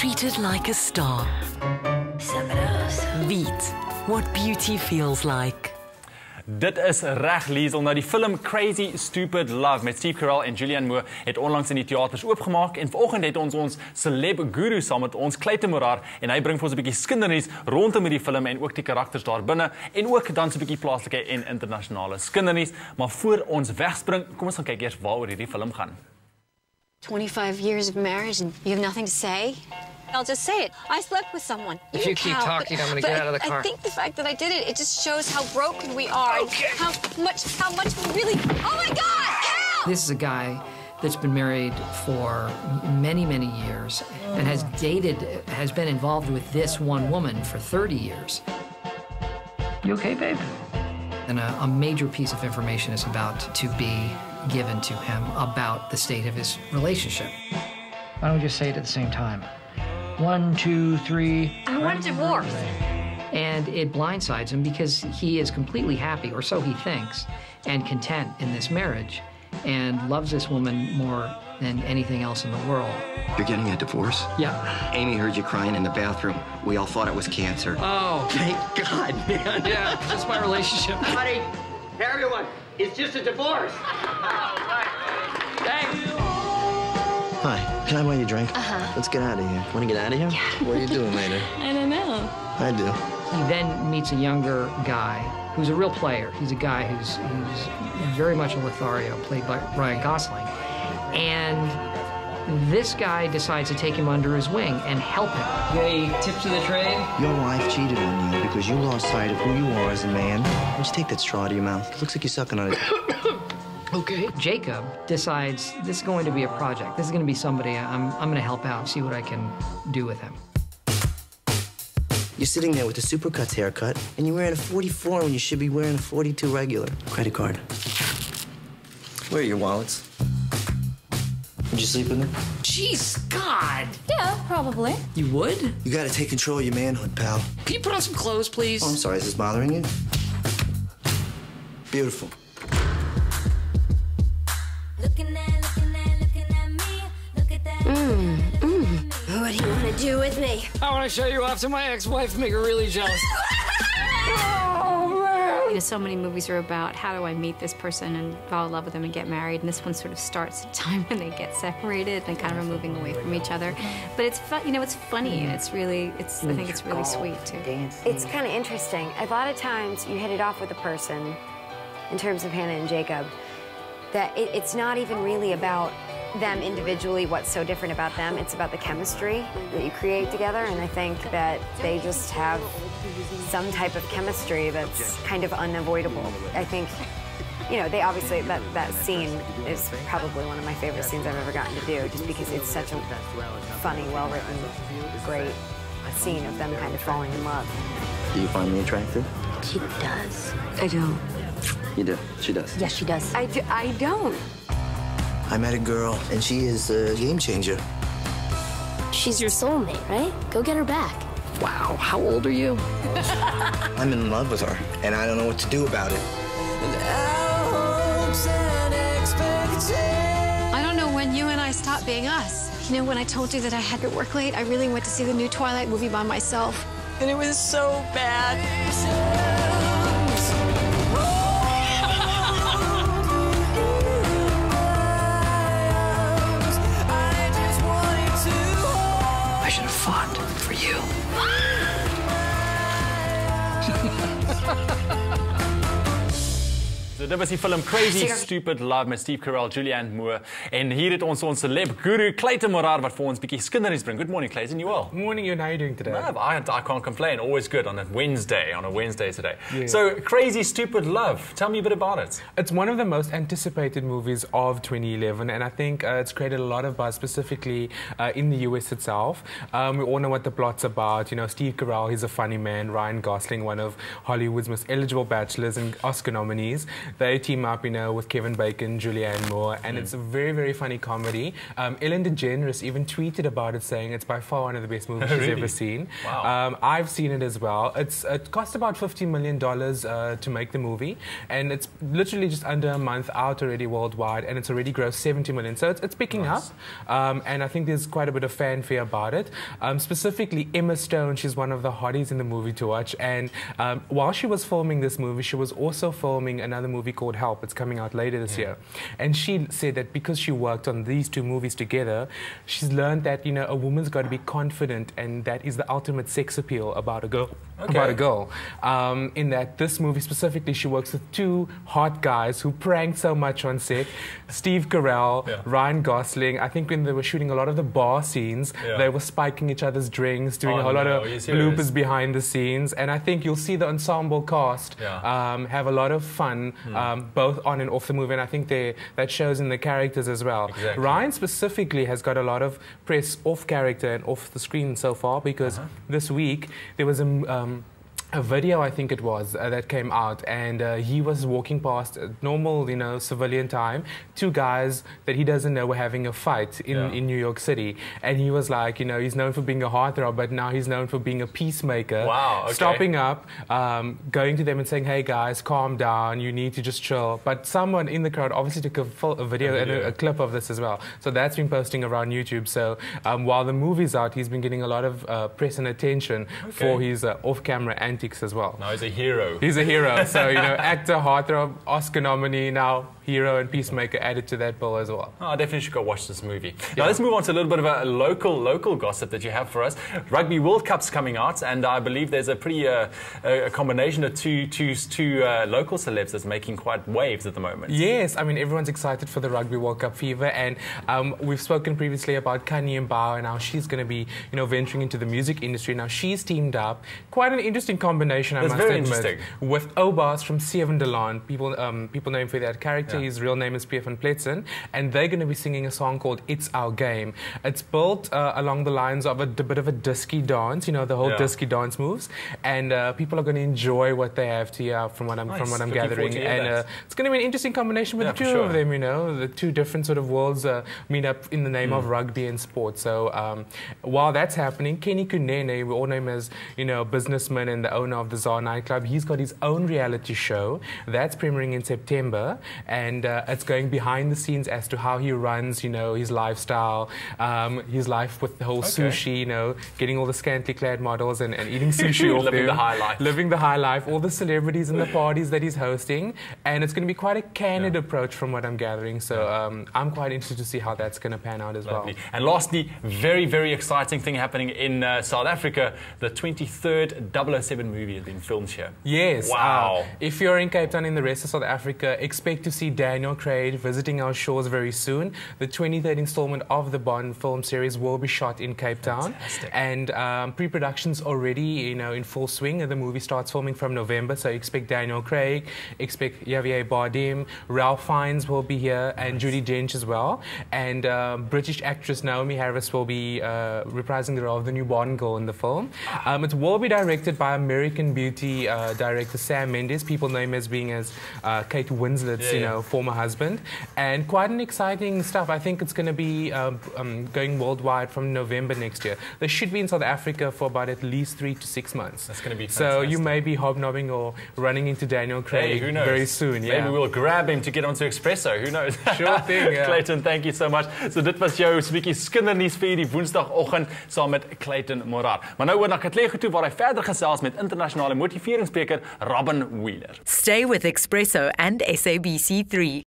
treated like a star. Weet what beauty feels like. Dit is reg Liesel. Nou die film Crazy Stupid Love met Steve Carell en Julianne Moore het onlangs in die teaters oopgemaak en vanoggend het ons ons celeb guru saam met ons Clayton Morar en hy bring vir ons 'n bietjie skindernuus rondom hierdie film en ook die karakters daar binne en ook dan so 'n bietjie plaaslike en internasionale skindernuus. Maar voor ons wegspring, kom ons gaan kyk eers waaroor hierdie film gaan. 25 years of marriage and you have nothing to say? I'll just say it. I slept with someone. If you keep count, talking, but- I'm gonna get out of the I- car. I think the fact that I did it, it just shows how broken we are. Okay. And how much, how much we really. Oh my God! Cal! This is a guy that's been married for many, many years and has dated, has been involved with this one woman for 30 years. You okay, babe? And a, a major piece of information is about to be given to him about the state of his relationship. Why don't we just say it at the same time? One, two, three. I want a divorce. And it blindsides him because he is completely happy, or so he thinks, and content in this marriage and loves this woman more than anything else in the world. You're getting a divorce? Yeah. Amy heard you crying in the bathroom. We all thought it was cancer. Oh, Thank God, man. yeah, just my relationship. Honey, everyone, it's just a divorce. Thanks. Hi, can I buy you a drink? Uh-huh. Let's get out of here. Want to get out of here? Yeah. What are you doing later? I don't know. I do. He then meets a younger guy who's a real player. He's a guy who's, who's very much a Lothario, played by Ryan Gosling. And this guy decides to take him under his wing and help him. Any tips of the trade? Your wife cheated on you because you lost sight of who you are as a man. Why don't you take that straw out of your mouth? It looks like you're sucking on it. Okay. Jacob decides this is going to be a project. This is going to be somebody I'm, I'm going to help out, see what I can do with him. You're sitting there with a supercuts haircut, and you're wearing a 44 when you should be wearing a 42 regular. Credit card. Where are your wallets? Would you sleep in them? Jeez, God! Yeah, probably. You would? You gotta take control of your manhood, pal. Can you put on some clothes, please? Oh, I'm sorry, is this bothering you? Beautiful. What do you want to do with me? I want to show you off to my ex-wife, make her really jealous. Oh, you know, so many movies are about how do I meet this person and fall in love with them and get married, and this one sort of starts at a time when they get separated and kind of are moving away from each other. But it's fun, you know, it's funny and it's really, it's I think it's really sweet too. It's kind of interesting. A lot of times you hit it off with a person, in terms of Hannah and Jacob, that it, it's not even really about them individually, what's so different about them. It's about the chemistry that you create together, and I think that they just have some type of chemistry that's kind of unavoidable. I think, you know, they obviously, that, that scene is probably one of my favorite scenes I've ever gotten to do, just because it's such a funny, well-written, great scene of them kind of falling in love. Do you find me attractive? She does. I don't. You do. She does. Yes, she does. I, do, I don't. I met a girl, and she is a game changer. She's your soulmate, right? Go get her back. Wow, how old are you? I'm in love with her, and I don't know what to do about it. I don't know when you and I stopped being us. You know, when I told you that I had to work late, I really went to see the new Twilight movie by myself. And it was so bad. So dit was die film Crazy Stupid Love met Steve Carell, Julianne Moore en hier het ons ons celeb guru Clayton Morar wat vir ons bietjie skindernuus bring. Good morning Clayton, you well? Morning, you. How are you doing today? No, I, I can't complain. Always good on a Wednesday, on a Wednesday today. Yeah. So, Crazy Stupid Love. Tell me a bit about it. It's one of the most anticipated movies of 2011, and I think uh, it's created a lot of buzz, specifically uh, in the US itself. Um, we all know what the plot's about. You know, Steve Carell, he's a funny man. Ryan Gosling, one of Hollywood's most eligible bachelors and Oscar nominees. They team up, you know, with Kevin Bacon, Julianne Moore, and Mm. it's a very, very funny comedy. Um, Ellen DeGeneres even tweeted about it, saying it's by far one of the best movies she's Really? ever seen. Wow. Um, I've seen it as well. It's it cost about fifty million dollars uh, to make the movie, and it's literally just under a month out already worldwide, and it's already grossed seventy million. So it's, it's picking Nice. up, um, and I think there's quite a bit of fanfare about it. Um, specifically, Emma Stone, she's one of the hotties in the movie to watch, and um, while she was filming this movie, she was also filming another movie called Help. It's coming out later this year, and she said that because she worked on these two movies together, she's learned that you know a woman's got to be confident, and that is the ultimate sex appeal about a girl. About a girl. Um, in that this movie specifically, she works with two hot guys who prank so much on set. Steve Carell, Yeah. Ryan Gosling. I think when they were shooting a lot of the bar scenes, Yeah. they were spiking each other's drinks, doing Oh, a whole lot of bloopers behind the scenes. And I think you'll see the ensemble cast Yeah. Um, have a lot of fun, um, both on and off the movie. And I think they, that shows in the characters as well. Exactly. Ryan specifically has got a lot of press off character and off the screen so far because Uh-huh. this week there was a. Um, a video, I think it was, uh, that came out, and uh, he was walking past normal, you know, civilian time. Two guys that he doesn't know were having a fight in, Yeah. in New York City, and he was like, you know, he's known for being a heartthrob, but now he's known for being a peacemaker. Wow, okay. Stopping up, um, going to them and saying, "Hey guys, calm down. You need to just chill." But someone in the crowd obviously took a, full, a video and a, a clip of this as well. So that's been posting around YouTube. So um, while the movie's out, he's been getting a lot of uh, press and attention for his uh, off-camera antics as well. Now he's a hero. He's a hero. So, you know, actor, heartthrob, Oscar nominee, now hero and peacemaker added to that bill as well. Oh, I definitely should go watch this movie. Now let's move on to a little bit of a local local gossip that you have for us. Rugby World Cup's coming out, and I believe there's a pretty uh, a a combination of two two two uh, local celebs that's making quite waves at the moment. Yes, I mean, everyone's excited for the Rugby World Cup fever, and um, we've spoken previously about Khanyi Mbau and how she's going to be, you know, venturing into the music industry. Now, she's teamed up. Quite an interesting combination, I That's must very admit. interesting. With Oubaas from Sewende Laan. People, um, people know him for that character. Yeah. His real name is Pierre van Pletzen, and they're going to be singing a song called It's Our Game. It's built uh, along the lines of a bit of a disky dance, you know, the whole Yeah. disky dance moves, and uh, people are going to enjoy what they have to hear from what I'm, Nice. from what I'm Looking gathering. And uh, it's going to be an interesting combination with Yeah, the two sure. of them, you know, the two different sort of worlds uh, meet up in the name of Mm. rugby and sport. So um, while that's happening, Kenny Kunene, we all know him as, you know, a businessman and the owner of the ZAR nightclub, he's got his own reality show that's premiering in September, and uh, it's going behind the scenes as to how he runs, you know, his lifestyle, um, his life with the whole Okay. sushi, you know, getting all the scantily clad models and, and eating sushi off Living them, the high life. living the high life, all the celebrities and the parties that he's hosting, and it's going to be quite a candid approach from what I'm gathering. So um, I'm quite interested to see how that's going to pan out as Lovely. well. And lastly, very, very exciting thing happening in uh, South Africa. The 23rd 007 movie has been filmed here. Yes. Wow. uh, if you're in Cape Town in the rest of South Africa, expect to see Daniel Craig visiting our shores very soon. The 23rd installment of the Bond film series will be shot in Cape Town, Fantastic. and um, pre-production's already, you know, in full swing. And the movie starts filming from November, so expect Daniel Craig, expect Javier Bardem, Ralph Fiennes will be here, and Judi Dench as well. And um, British actress Naomie Harris will be uh, reprising the role of the new Bond girl in the film. Um, it will be directed by American Beauty uh, director Sam Mendes. People know him as being as uh, Kate Winslet's, Yeah, you yeah. know, former husband, and quite an exciting stuff. I think it's going to be um, um, going worldwide from November next year. They should be in South Africa for about at least three to six months. That's gonna be so. You may be hobnobbing or running into Daniel Craig Hey, very soon. Yeah. Maybe we'll grab him to get onto Expresso. Who knows? Sure thing, yeah. Clayton, thank you so much. So dit was jou bietjie skindernuus vir hierdie Woensdagoggend saam met Clayton Morar. Maar nou oor na Katlego toe waar hy verder gesels met internasionale motiveringsspreker Robin Wheeler. Stay with Expresso and SABC3.